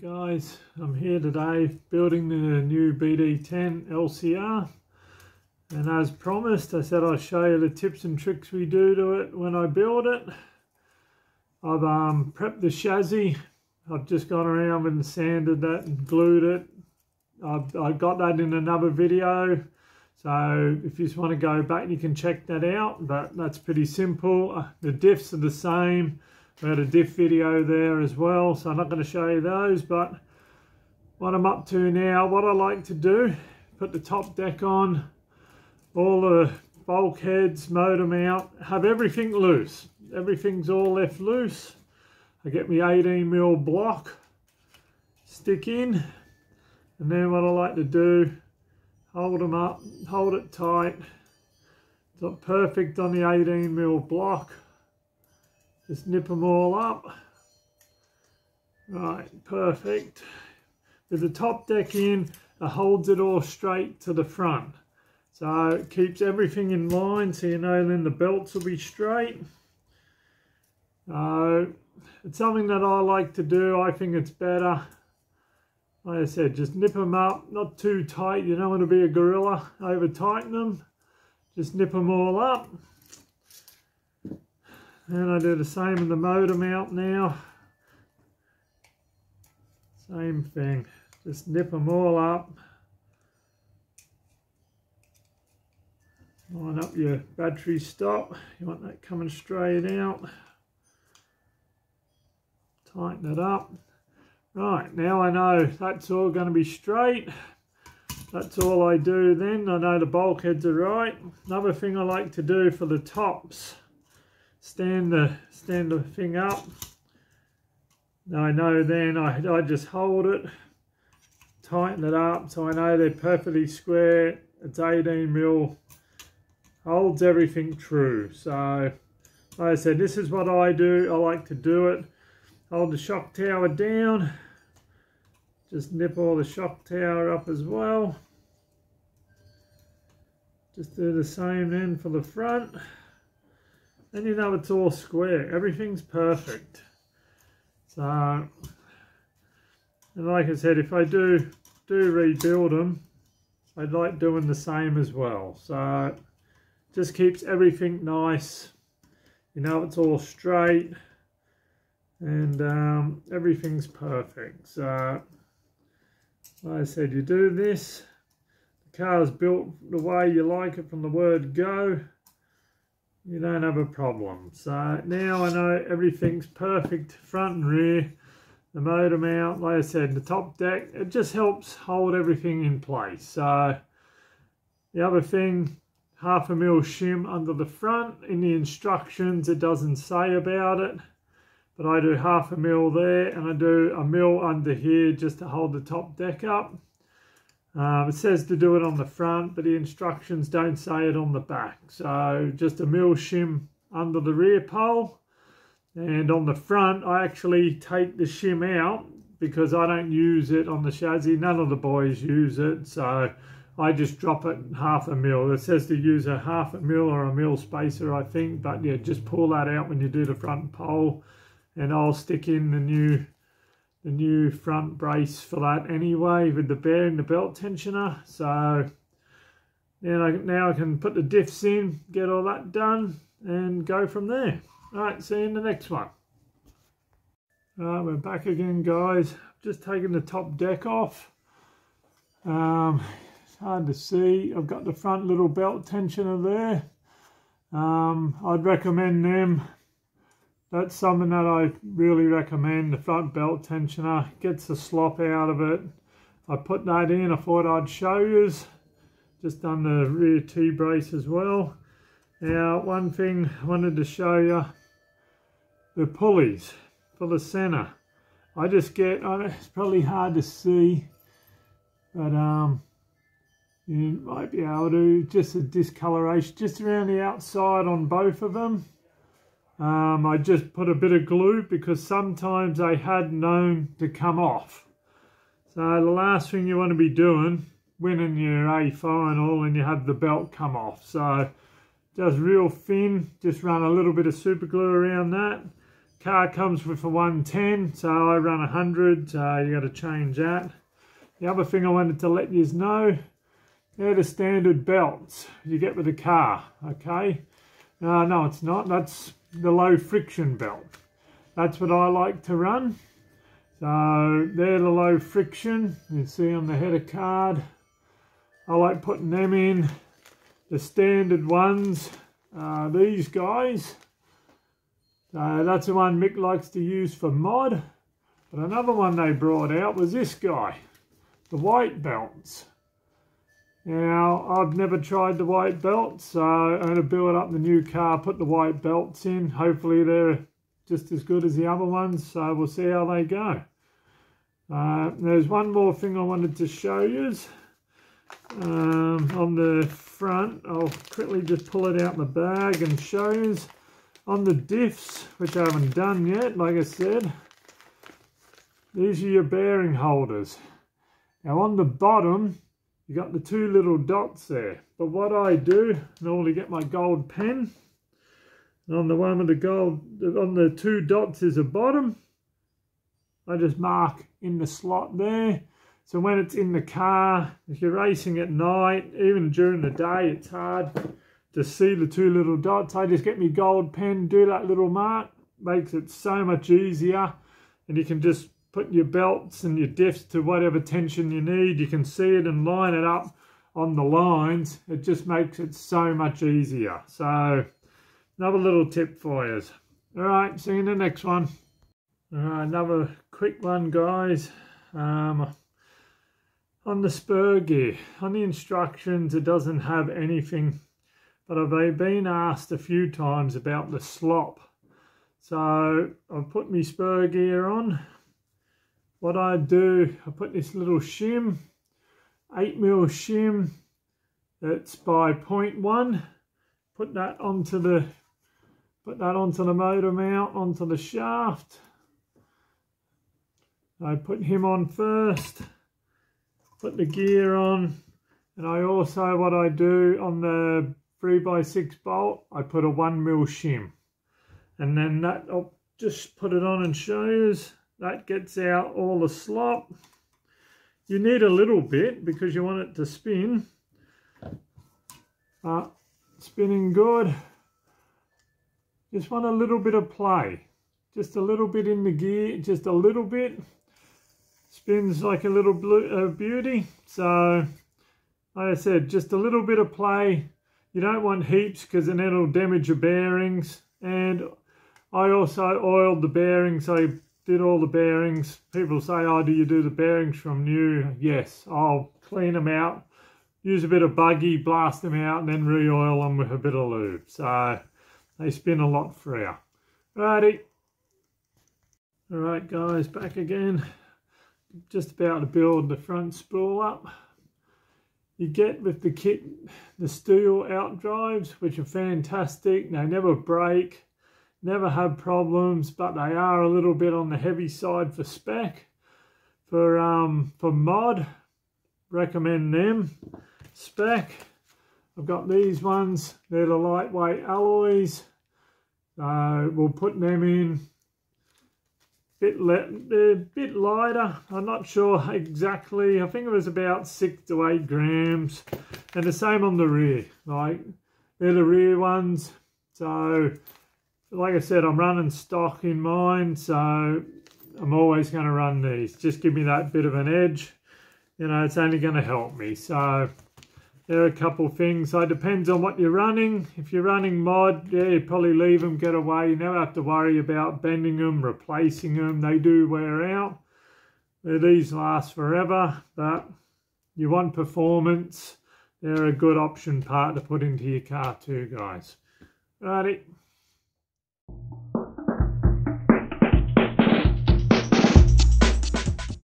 guys, I'm here today building the new BD10 LCR and as promised I said I'll show you the tips and tricks we do to it when I build it. I've um, prepped the chassis, I've just gone around and sanded that and glued it. I've, I got that in another video so if you just want to go back you can check that out but that's pretty simple. The diffs are the same we had a diff video there as well, so I'm not going to show you those, but what I'm up to now, what I like to do, put the top deck on, all the bulkheads, motor out, have everything loose. Everything's all left loose. I get my 18 mil block, stick in, and then what I like to do, hold them up, hold it tight. It's not perfect on the 18 mil block. Just nip them all up. Right, perfect. With the top deck in, it holds it all straight to the front. So it keeps everything in line so you know then the belts will be straight. Uh, it's something that I like to do. I think it's better. Like I said, just nip them up, not too tight. You don't want to be a gorilla, over tighten them. Just nip them all up. And I do the same in the motor mount now. Same thing, just nip them all up. Line up your battery stop, you want that coming straight out. Tighten it up. Right, now I know that's all going to be straight. That's all I do then. I know the bulkheads are right. Another thing I like to do for the tops stand the stand the thing up. Now I know then I, I just hold it, tighten it up so I know they're perfectly square. It's 18 mil, holds everything true. So like I said, this is what I do. I like to do it. Hold the shock tower down. Just nip all the shock tower up as well. Just do the same then for the front. Then you know it's all square. Everything's perfect. So, and like I said, if I do do rebuild them, I'd like doing the same as well. So, just keeps everything nice. You know it's all straight and um, everything's perfect. So, like I said, you do this. The car's built the way you like it from the word go you don't have a problem. So now I know everything's perfect front and rear. The motor mount, like I said, the top deck, it just helps hold everything in place. So the other thing, half a mil shim under the front. In the instructions, it doesn't say about it. But I do half a mil there and I do a mil under here just to hold the top deck up. Um, it says to do it on the front, but the instructions don't say it on the back. So just a mil shim under the rear pole. And on the front, I actually take the shim out because I don't use it on the chassis. None of the boys use it. So I just drop it half a mil. It says to use a half a mil or a mil spacer, I think. But yeah, just pull that out when you do the front pole. And I'll stick in the new the new front brace for that anyway with the bearing, the belt tensioner. So now I, now I can put the diffs in, get all that done and go from there. All right, see you in the next one. All right, we're back again, guys. Just taking the top deck off. Um, it's hard to see. I've got the front little belt tensioner there. Um, I'd recommend them that's something that I really recommend. The front belt tensioner gets the slop out of it. I put that in. I thought I'd show you. Just done the rear T-brace as well. Now, one thing I wanted to show you, the pulleys for the center. I just get, it's probably hard to see, but um, you might be able to, just a discoloration, just around the outside on both of them. Um, I just put a bit of glue because sometimes they had known to come off. So the last thing you want to be doing, winning your A final and you have the belt come off. So just real thin, just run a little bit of super glue around that. car comes with a 110, so I run 100, so you got to change that. The other thing I wanted to let you know, they're the standard belts you get with the car, okay? Uh, no, it's not. That's the low friction belt. That's what I like to run. So they're the low friction. You see on the header card. I like putting them in. The standard ones, uh, these guys. So that's the one Mick likes to use for mod. But another one they brought out was this guy, the white belts. Now, I've never tried the white belts, so I'm going to build up the new car, put the white belts in. Hopefully they're just as good as the other ones, so we'll see how they go. Uh, there's one more thing I wanted to show you. Um, on the front, I'll quickly just pull it out of the bag and show you. On the diffs, which I haven't done yet, like I said, these are your bearing holders. Now on the bottom, you got the two little dots there. But what I do, normally get my gold pen, and on the one with the gold, on the two dots is a bottom, I just mark in the slot there. So when it's in the car, if you're racing at night, even during the day, it's hard to see the two little dots. I just get my gold pen, do that little mark, makes it so much easier. And you can just put your belts and your diffs to whatever tension you need. You can see it and line it up on the lines. It just makes it so much easier. So another little tip for you. All right, see you in the next one. All right, another quick one, guys. Um, on the spur gear, on the instructions, it doesn't have anything, but I've been asked a few times about the slop. So I've put my spur gear on what I do, I put this little shim, 8 mil shim, that's by 0.1, put that onto the put that onto the motor mount, onto the shaft. I put him on first, put the gear on, and I also, what I do on the 3x6 bolt, I put a 1 mil shim. And then that, I'll just put it on and show you. That gets out all the slop. You need a little bit because you want it to spin. Uh, spinning good. Just want a little bit of play. Just a little bit in the gear, just a little bit. Spins like a little blue, uh, beauty. So, like I said, just a little bit of play. You don't want heaps because then it'll damage your bearings. And I also oiled the bearings. I did all the bearings. People say, oh, do you do the bearings from new? Yes, I'll clean them out, use a bit of buggy, blast them out, and then re-oil them with a bit of lube. So they spin a lot freer. Righty. All right, guys, back again. Just about to build the front spool up. You get with the kit the steel out drives, which are fantastic. They never break never had problems, but they are a little bit on the heavy side for spec. For um, for mod, recommend them. Spec, I've got these ones. They're the lightweight alloys. Uh, we'll put them in. Bit they're a bit lighter. I'm not sure exactly. I think it was about six to eight grams. And the same on the rear. Like they're the rear ones. So like I said, I'm running stock in mine, so I'm always going to run these. Just give me that bit of an edge. You know, it's only going to help me. So there are a couple things. So it depends on what you're running. If you're running mod, yeah, you probably leave them, get away. You never have to worry about bending them, replacing them. They do wear out. These last forever, but you want performance. They're a good option part to put into your car too, guys. Righty.